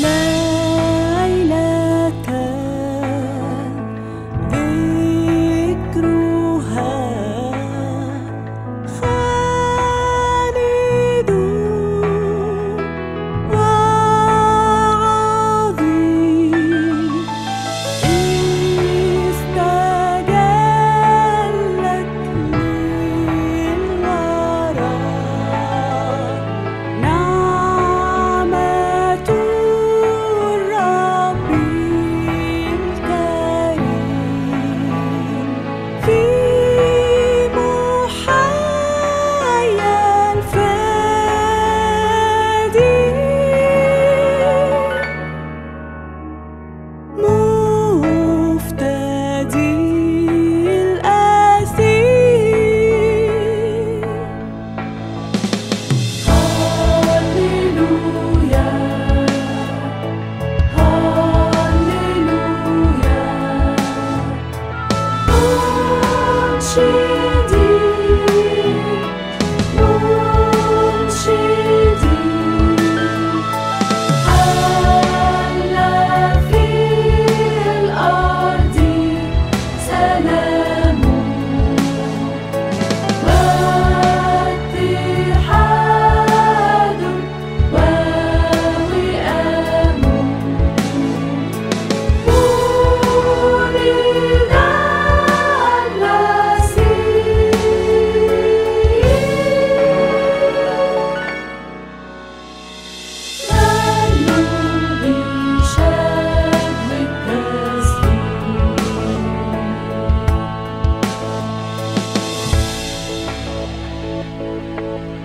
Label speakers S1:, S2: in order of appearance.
S1: な Thank